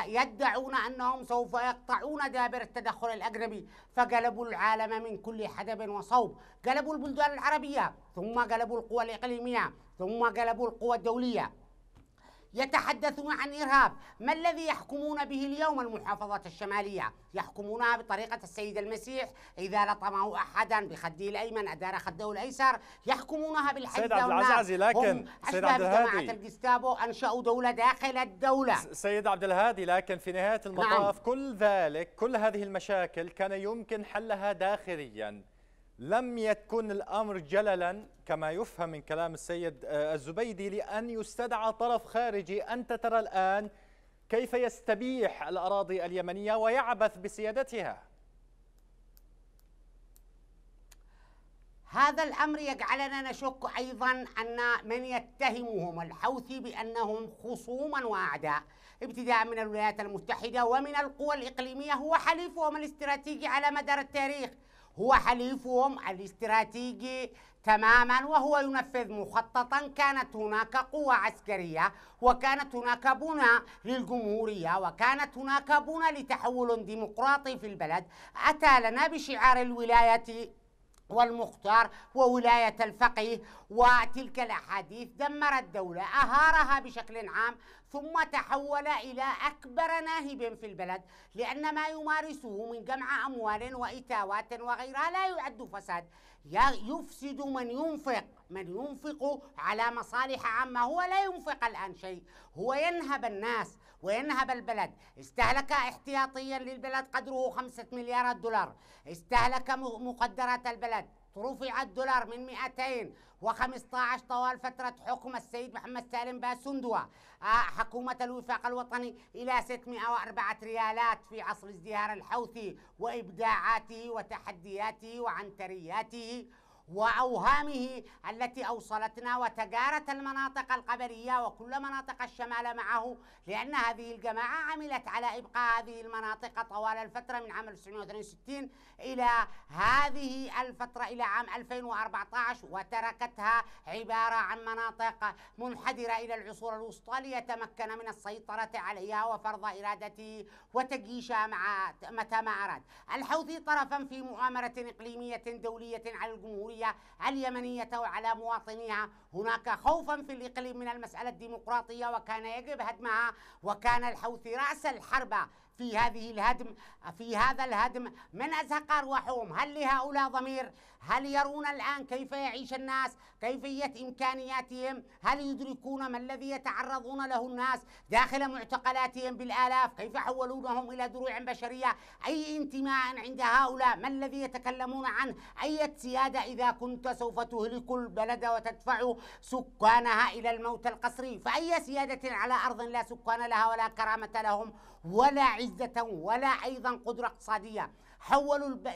يدعون أنهم سوف يقطعون دابر التدخل الأجنبي. فقلبوا العالم من كل حدب وصوب. قلبوا البلدان العربية ثم قلبوا القوى الإقليمية ثم قلبوا القوى الدولية. يتحدثون عن إرهاب. ما الذي يحكمون به اليوم المحافظات الشمالية؟ يحكمونها بطريقة السيد المسيح إذا لطمه أحدا بخده الأيمن أدار خده الأيسر. يحكمونها بالحج سيد عبد العزيز لكن سيد عبد الهادي الجستابو أنشأوا دولة داخل الدولة. سيد عبد الهادي لكن في نهاية المطاف نعم. كل ذلك كل هذه المشاكل كان يمكن حلها داخليا. لم يكن الأمر جللا كما يفهم من كلام السيد آه، الزبيدي لأن يستدعى طرف خارجي. أنت ترى الآن كيف يستبيح الأراضي اليمنية ويعبث بسيادتها؟ هذا الأمر يجعلنا نشك أيضا أن من يتهمهم الحوثي بأنهم خصوما وأعداء ابتداء من الولايات المتحدة ومن القوى الإقليمية هو حليفهم الاستراتيجي على مدار التاريخ. هو حليفهم الاستراتيجي تماما وهو ينفذ مخططا. كانت هناك قوة عسكرية وكانت هناك بنى للجمهورية وكانت هناك بنى لتحول ديمقراطي في البلد. أتى لنا بشعار الولاية والمختار وولاية الفقيه وتلك الأحاديث دمرت الدولة أهارها بشكل عام ثم تحول إلى أكبر ناهب في البلد لأن ما يمارسه من جمع أموال وإتاوات وغيرها لا يعد فساد. يفسد من ينفق من ينفق على مصالح عامة هو لا ينفق الآن شيء هو ينهب الناس. وينهب البلد استهلك احتياطيا للبلد قدره خمسة مليارات دولار. استهلك مقدرات البلد. رفع الدولار من 215 طوال فترة حكم السيد محمد سالم باسندوة آه، حكومة الوفاق الوطني إلى 604 ريالات في عصر ازدهار الحوثي وإبداعاته وتحدياته وعنترياته وأوهامه التي أوصلتنا وتجارت المناطق القبلية وكل مناطق الشمال معه لأن هذه الجماعة عملت على إبقاء هذه المناطق طوال الفترة من عام 1962 إلى هذه الفترة إلى عام 2014 وتركتها عبارة عن مناطق منحدرة إلى العصور الوسطى ليتمكن من السيطرة عليها وفرض إرادته وتجيشها مع متى ما أراد الحوثي طرفا في مؤامرة إقليمية دولية على الجمهورية الجمهورية اليمنية وعلى مواطنيها. هناك خوفا في الإقليم من المسألة الديمقراطية وكان يجب هدمها وكان الحوثي رأس الحرب في هذه الهدم في هذا الهدم من أزهق أرواحهم؟ هل لهؤلاء ضمير؟ هل يرون الآن كيف يعيش الناس؟ كيفية إمكانياتهم؟ هل يدركون ما الذي يتعرضون له الناس داخل معتقلاتهم بالآلاف؟ كيف حولونهم إلى دروع بشرية؟ أي انتماء عند هؤلاء؟ ما الذي يتكلمون عنه؟ أي سيادة إذا كنت سوف تهلك البلد وتدفع سكانها إلى الموت القسري فأي سيادة على أرض لا سكان لها ولا كرامة لهم؟ ولا عزة ولا أيضا قدرة اقتصادية. حولوا الب...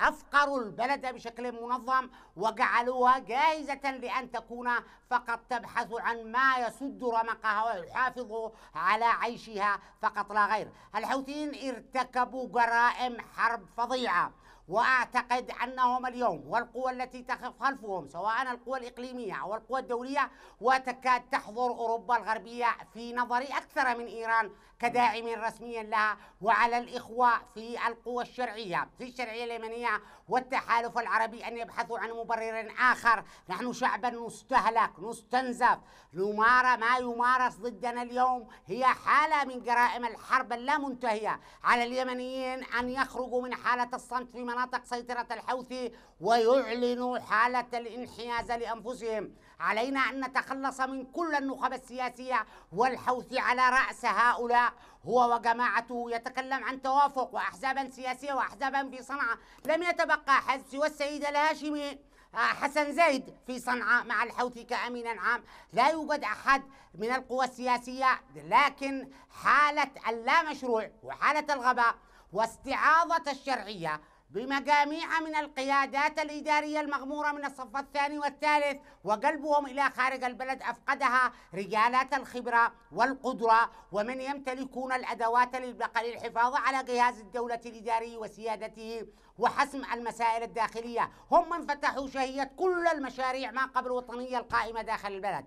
أفقروا البلد بشكل منظم وجعلوها جاهزة لأن تكون فقط تبحث عن ما يسد رمقها ويحافظ على عيشها فقط لا غير. الحوثيين ارتكبوا جرائم حرب فظيعة وأعتقد أنهم اليوم والقوى التي تقف خلفهم سواء القوى الإقليمية أو القوى الدولية وتكاد تحضر أوروبا الغربية في نظري أكثر من إيران كداعم رسمي لها وعلى الإخوة في القوى الشرعية في الشرعية اليمنية والتحالف العربي أن يبحثوا عن مبرر آخر. نحن شعبا نستهلك نستنزف نمار ما يمارس ضدنا اليوم هي حالة من جرائم الحرب اللامنتهيه على اليمنيين أن يخرجوا من حالة الصمت في مناطق سيطرة الحوثي ويعلنوا حالة الانحياز لأنفسهم. علينا أن نتخلص من كل النخب السياسية والحوثي على رأس هؤلاء. هو وجماعته يتكلم عن توافق وأحزابا سياسية وأحزابا في صنعاء. لم يتبقى حزب سوى السيد الهاشمي آه، حسن زيد في صنعاء مع الحوثي كأمين عام. لا يوجد أحد من القوى السياسية لكن حالة اللامشروع وحالة الغباء واستعاضة الشرعية بمجاميع من القيادات الإدارية المغمورة من الصف الثاني والثالث وقلبهم إلى خارج البلد أفقدها رجالات الخبرة والقدرة ومن يمتلكون الأدوات للحفاظ على جهاز الدولة الإداري وسيادته وحسم المسائل الداخلية. هم من فتحوا شهية كل المشاريع ما قبل وطنية القائمة داخل البلد.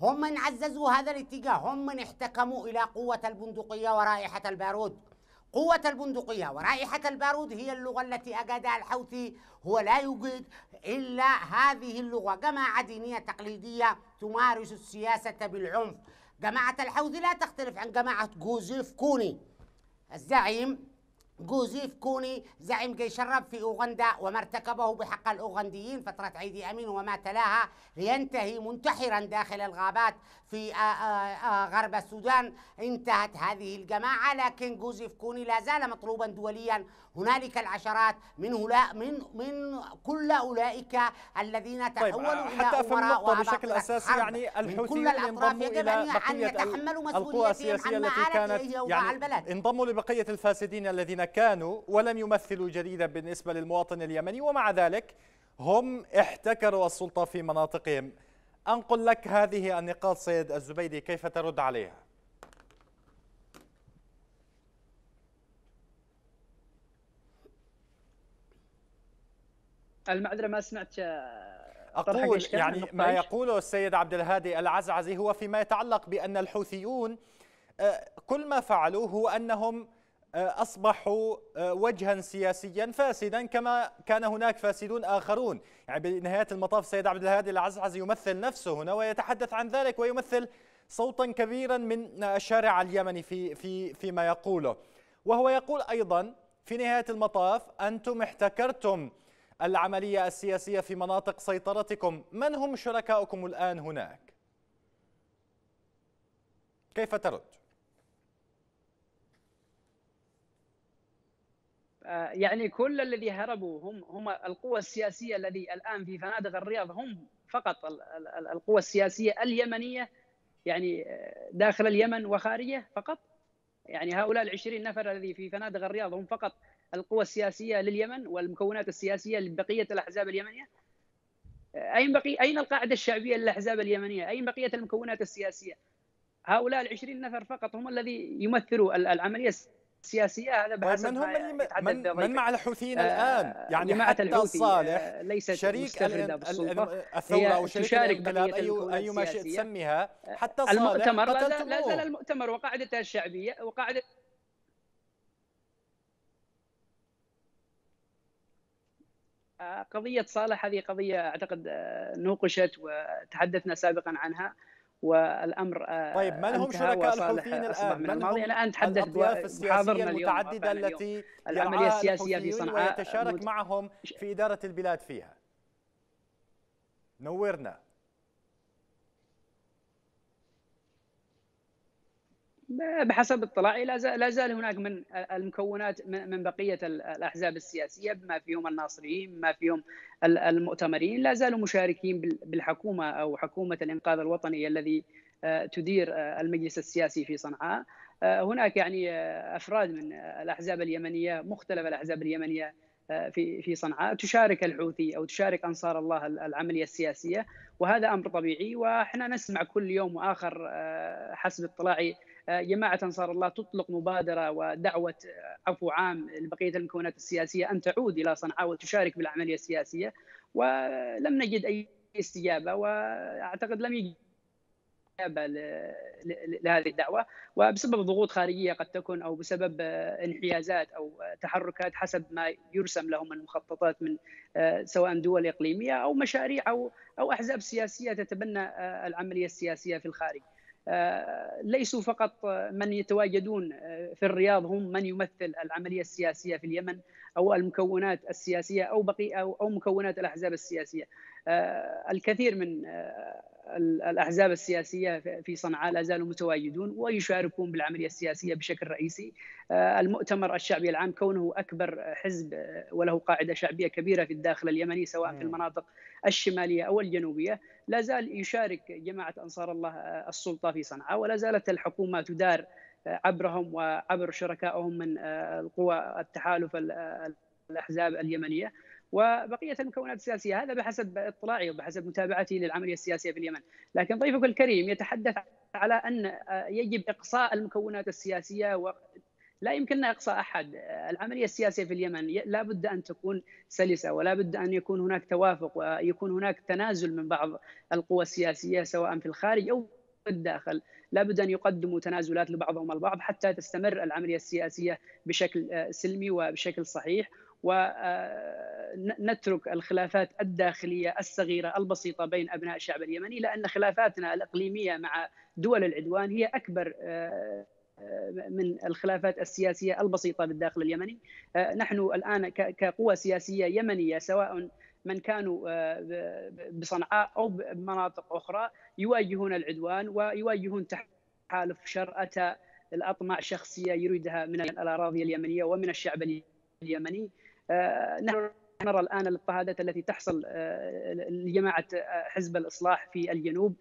هم من عززوا هذا الاتجاه. هم من احتكموا إلى قوة البندقية ورائحة البارود. قوة البندقية ورائحة البارود هي اللغة التي أجادها الحوثي هو لا يوجد إلا هذه اللغة. جماعة دينية تقليدية تمارس السياسة بالعنف. جماعة الحوثي لا تختلف عن جماعة جوزيف كوني. الزعيم جوزيف كوني زعيم جيش الرب في أوغندا وما ارتكبه بحق الأوغنديين فترة عيد أمين وما تلاها لينتهي منتحرا داخل الغابات في آه، آه، آه، غرب السودان. انتهت هذه الجماعة لكن جوزيف كوني لا زال مطلوبا دوليا هنالك العشرات من هلا من من كل أولئك الذين طيب، تحولوا طيب إلى حتى أفهم النقطة بشكل أساسي يعني الحوثيون انضموا إلى بقية القوى السياسية التي كانت يعني انضموا لبقية الفاسدين الذين كانوا ولم يمثلوا جديدا بالنسبة للمواطن اليمني ومع ذلك هم احتكروا السلطة في مناطقهم. أنقل لك هذه النقاط سيد الزبيدي كيف ترد عليها؟ المعذرة ما سمعت أقول يعني ما يقوله السيد عبد الهادي العزعزي هو فيما يتعلق بأن الحوثيون آه، كل ما فعلوه هو أنهم آه، أصبحوا آه، وجها سياسيا فاسدا كما كان هناك فاسدون آخرون. يعني بنهاية المطاف السيد عبد الهادي العزعز يمثل نفسه هنا ويتحدث عن ذلك ويمثل صوتا كبيرا من الشارع اليمني في في فيما يقوله. وهو يقول أيضا في نهاية المطاف أنتم احتكرتم العملية السياسية في مناطق سيطرتكم من هم شركاؤكم الآن هناك كيف ترد؟ آه، يعني كل الذي هربوا هم هم القوى السياسية الذي الآن في فنادق الرياض هم فقط القوى السياسية اليمنية يعني آه، داخل اليمن وخارجه فقط يعني هؤلاء العشرين نفر الذي في فنادق الرياض هم فقط القوى السياسية لليمن والمكونات السياسية لبقية الأحزاب اليمنية؟ آه، أين بقي أين القاعدة الشعبية للأحزاب اليمنية؟ أين بقية المكونات السياسية؟ هؤلاء العشرين نفر فقط هم الذي يمثلوا العملية السياسية. هذا بحسب من هم اللي من, من مع الحوثيين آه الآن؟ يعني حتى الحوثي صالح آه ليست شريك الثورة أو شريك الإنقلاب اي اي ما شئت تسميها حتى صالح المؤتمر لا زال المؤتمر وقاعدته الشعبية وقاعده قضية صالح هذه قضية أعتقد آه، نوقشت وتحدثنا سابقا عنها والأمر آه، طيب من هم شركاء الحوثيين الآن؟ من الماضي أنا اتحدث بحاضرنا المتعددة التي العملية السياسية في صنعاء ويتشارك معهم في إدارة البلاد فيها. نورنا. بحسب اطلاعي لا زال هناك من المكونات من بقية الأحزاب السياسية بما فيهم الناصريين بما فيهم المؤتمرين لا زالوا مشاركين بالحكومة أو حكومة الإنقاذ الوطني الذي آه، تدير آه، المجلس السياسي في صنعاء. آه، هناك يعني أفراد من الأحزاب اليمنية مختلف الأحزاب اليمنية في في صنعاء تشارك الحوثي أو تشارك أنصار الله العملية السياسية وهذا أمر طبيعي وإحنا نسمع كل يوم وآخر حسب اطلاعي جماعة أنصار الله تطلق مبادرة ودعوة عفو عام لبقية المكونات السياسية أن تعود إلى صنعاء وتشارك بالعملية السياسية ولم نجد أي استجابة وأعتقد لم يجد استجابة لهذه الدعوة وبسبب ضغوط خارجية قد تكون أو بسبب انحيازات أو تحركات حسب ما يرسم لهم من مخططات من سواء دول إقليمية أو مشاريع أو أو أحزاب سياسية تتبنى العملية السياسية في الخارج. آه، ليسوا فقط من يتواجدون آه، في الرياض هم من يمثل العملية السياسية في اليمن أو المكونات السياسية أو بقي أو مكونات الأحزاب السياسية. آه، الكثير من الأحزاب السياسية في صنعاء لا زالوا متواجدون ويشاركون بالعملية السياسية بشكل رئيسي. المؤتمر الشعبي العام كونه أكبر حزب وله قاعدة شعبية كبيرة في الداخل اليمني سواء في المناطق الشمالية أو الجنوبية لا زال يشارك جماعة أنصار الله السلطة في صنعاء ولا زالت الحكومة تدار عبرهم وعبر شركائهم من القوى التحالف الأحزاب اليمنية وبقية المكونات السياسية هذا بحسب اطلاعي وبحسب متابعتي للعملية السياسية في اليمن، لكن ضيفك الكريم يتحدث على أن يجب إقصاء المكونات السياسية و لا يمكننا إقصاء أحد، العملية السياسية في اليمن لا بد أن تكون سلسة ولا بد أن يكون هناك توافق ويكون هناك تنازل من بعض القوى السياسية سواء في الخارج أو في الداخل، لابد أن يقدموا تنازلات لبعضهم البعض حتى تستمر العملية السياسية بشكل سلمي وبشكل صحيح. ونترك الخلافات الداخلية الصغيرة البسيطة بين أبناء الشعب اليمني لأن خلافاتنا الإقليمية مع دول العدوان هي أكبر من الخلافات السياسية البسيطة بالداخل اليمني. نحن الآن كقوى سياسية يمنية سواء من كانوا بصنعاء أو بمناطق أخرى يواجهون العدوان ويواجهون تحالف شرأة الأطماع شخصية يريدها من الأراضي اليمنية ومن الشعب اليمني. آه، نحن نرى الآن الاضطهادات التي تحصل آه، لجماعة آه، حزب الإصلاح في الجنوب.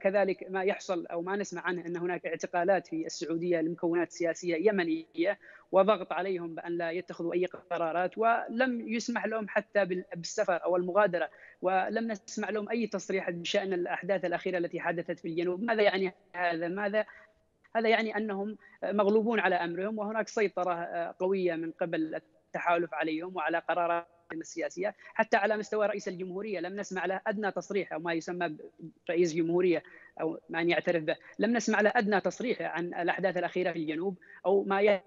كذلك ما يحصل أو ما نسمع عنه أن هناك اعتقالات في السعودية لمكونات سياسيه يمنية وضغط عليهم بأن لا يتخذوا أي قرارات ولم يسمح لهم حتى بالسفر أو المغادرة ولم نسمع لهم أي تصريح بشأن الأحداث الأخيرة التي حدثت في الجنوب. ماذا يعني هذا؟ ماذا؟ هذا يعني أنهم مغلوبون على أمرهم وهناك سيطرة قوية من قبل التحالف عليهم وعلى قراراتهم السياسية. حتى على مستوى رئيس الجمهورية لم نسمع له أدنى تصريح أو ما يسمى رئيس جمهورية أو من يعترف به. لم نسمع له أدنى تصريح عن الأحداث الأخيرة في الجنوب أو ما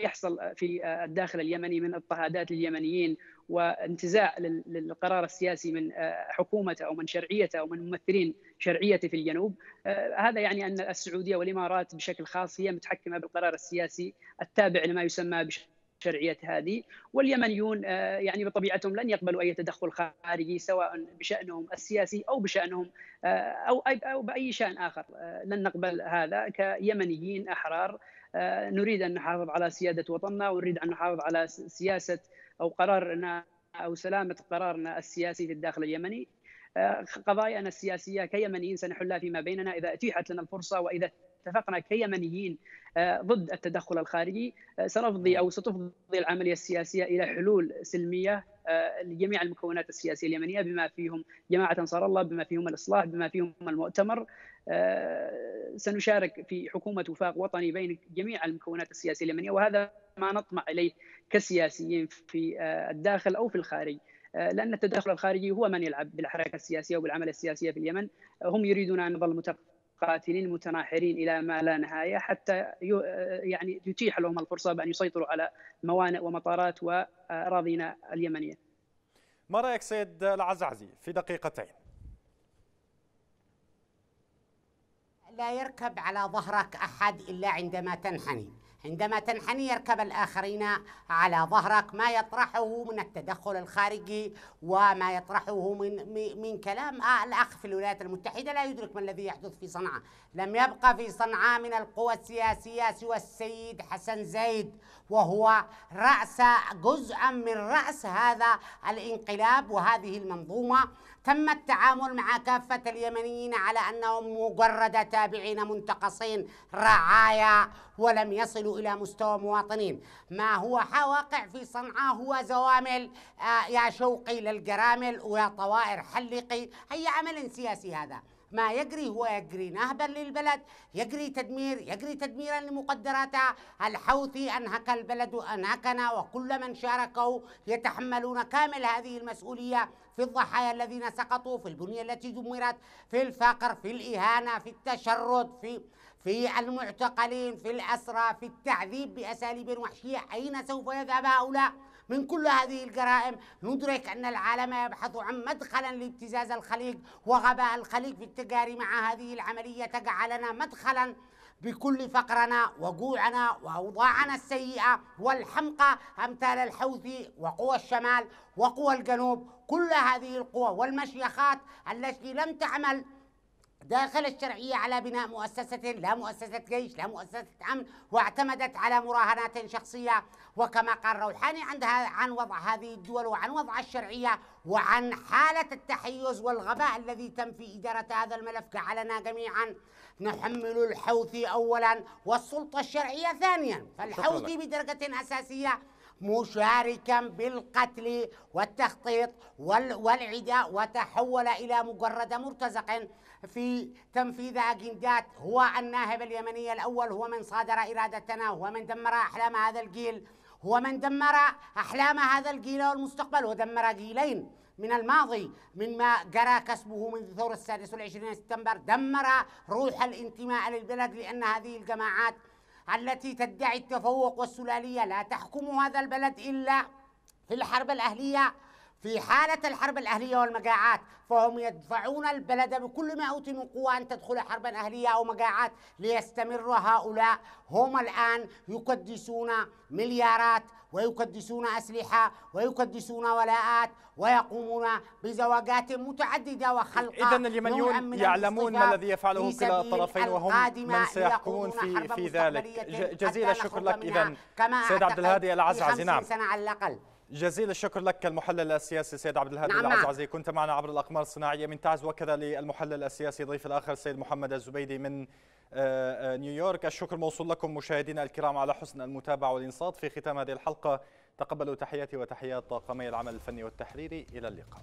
يحصل في الداخل اليمني من اضطهادات لليمنيين وانتزاع للقرار السياسي من حكومته أو من شرعيته أو من ممثلين شرعيته في الجنوب. هذا يعني أن السعودية والإمارات بشكل خاص هي متحكمة بالقرار السياسي التابع لما يسمى الشرعية هذه. واليمنيون آه، يعني بطبيعتهم لن يقبلوا أي تدخل خارجي سواء بشأنهم السياسي أو بشأنهم آه، أو أو بأي شأن آخر. آه، لن نقبل هذا كيمنيين أحرار. نريد أن نحافظ على سيادة وطننا ونريد أن نحافظ على سياسة أو قرارنا أو سلامة قرارنا السياسي في الداخل اليمني. قضايانا السياسية كيمنيين سنحلها فيما بيننا. إذا أتيحت لنا الفرصة وإذا اتفقنا كيمنيين آه، ضد التدخل الخارجي آه، سنفضي أو ستفضي العملية السياسية إلى حلول سلمية آه، لجميع المكونات السياسية اليمنية بما فيهم جماعة أنصار الله بما فيهم الإصلاح بما فيهم المؤتمر. سنشارك في حكومة وفاق وطني بين جميع المكونات السياسية اليمنية وهذا ما نطمع إليه كسياسيين في الداخل أو في الخارج. لأن التدخل الخارجي هو من يلعب بالحركة السياسية وبالعمل السياسية في اليمن. هم يريدون أن نظل قاتلين متناحرين إلى ما لا نهاية حتى يعني يتيح لهم الفرصة بأن يسيطروا على موانئ ومطارات واراضينا اليمنية. ما رأيك سيد العزعزي في دقيقتين؟ لا يركب على ظهرك أحد إلا عندما تنحني. عندما تنحني يركب الآخرين على ظهرك ما يطرحه من التدخل الخارجي وما يطرحه من من كلام آه الأخ في الولايات المتحدة لا يدرك ما الذي يحدث في صنعاء. لم يبقى في صنعاء من القوى السياسية سوى السيد حسن زيد وهو رأس جزءا من رأس هذا الانقلاب وهذه المنظومة. تم التعامل مع كافة اليمنيين على أنهم مجرد تابعين منتقصين رعايا ولم يصلوا إلى مستوى مواطنين. ما هو واقع في صنعاء هو زوامل آه يا شوقي للجرامل ويا طوائر حلقي. أي عمل سياسي هذا. ما يجري هو يجري. نهبا للبلد يجري تدمير يجري تدميرا لمقدراتها. الحوثي أنهك البلد أنهكنا وكل من شاركوا يتحملون كامل هذه المسؤولية في الضحايا الذين سقطوا في البنية التي دمرت في الفقر في الإهانة في التشرد في في المعتقلين في الأسرى في التعذيب بأساليب وحشية. أين سوف يذهب هؤلاء؟ من كل هذه الجرائم ندرك أن العالم يبحث عن مدخلا لابتزاز الخليج وغباء الخليج في التجاري مع هذه العملية تجعلنا مدخلا بكل فقرنا وجوعنا وأوضاعنا السيئة والحمقى أمثال الحوثي وقوى الشمال وقوى الجنوب. كل هذه القوى والمشيخات التي لم تعمل داخل الشرعية على بناء مؤسسة لا مؤسسة جيش لا مؤسسة أمن واعتمدت على مراهنات شخصية. وكما قال روحاني عندها عن وضع هذه الدول وعن وضع الشرعية وعن حالة التحيز والغباء الذي تم في إدارة هذا الملف جعلنا جميعا نحمل الحوثي أولا والسلطة الشرعية ثانيا. فالحوثي بدرجة أساسية مشاركا بالقتل والتخطيط والعداء وتحول إلى مجرد مرتزق. في تنفيذ أجندات هو الناهب اليمني الأول هو من صادر إرادتنا هو من دمر أحلام هذا الجيل هو من دمر أحلام هذا الجيل والمستقبل. ودمر جيلين من الماضي مما جرى كسبه منذ ثورة السادس والعشرين سبتمبر. دمر روح الانتماء للبلد لأن هذه الجماعات التي تدعي التفوق والسلالية لا تحكم هذا البلد إلا في الحرب الأهلية. في حالة الحرب الأهلية والمجاعات فهم يدفعون البلد بكل ما أوتي من قوة أن تدخل حربا أهلية أو مجاعات ليستمر هؤلاء. هم الآن يقدسون مليارات ويقدسون أسلحة ويقدسون ولاءات ويقومون بزواجات متعددة وخلق إذا اليمنيون يعلمون ما الذي يفعله كلا الطرفين وهم من سيحكمون في في ذلك. جزيل الشكر لك إذا. سيد عبد الهادي العزعزي نعم. سنة على الأقل. جزيل الشكر لك المحلل السياسي سيد عبد الهادي نعم العزعزي كنت معنا عبر الأقمار الصناعية. من تعز وكذا للمحلل السياسي ضيف الآخر السيد محمد الزبيدي من آه، آه، نيويورك. الشكر موصول لكم مشاهدينا الكرام على حسن المتابعة والإنصات. في ختام هذه الحلقة تقبلوا تحياتي وتحيات طاقمي العمل الفني والتحريري. إلى اللقاء.